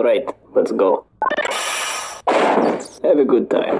Alright, let's go. Have a good time.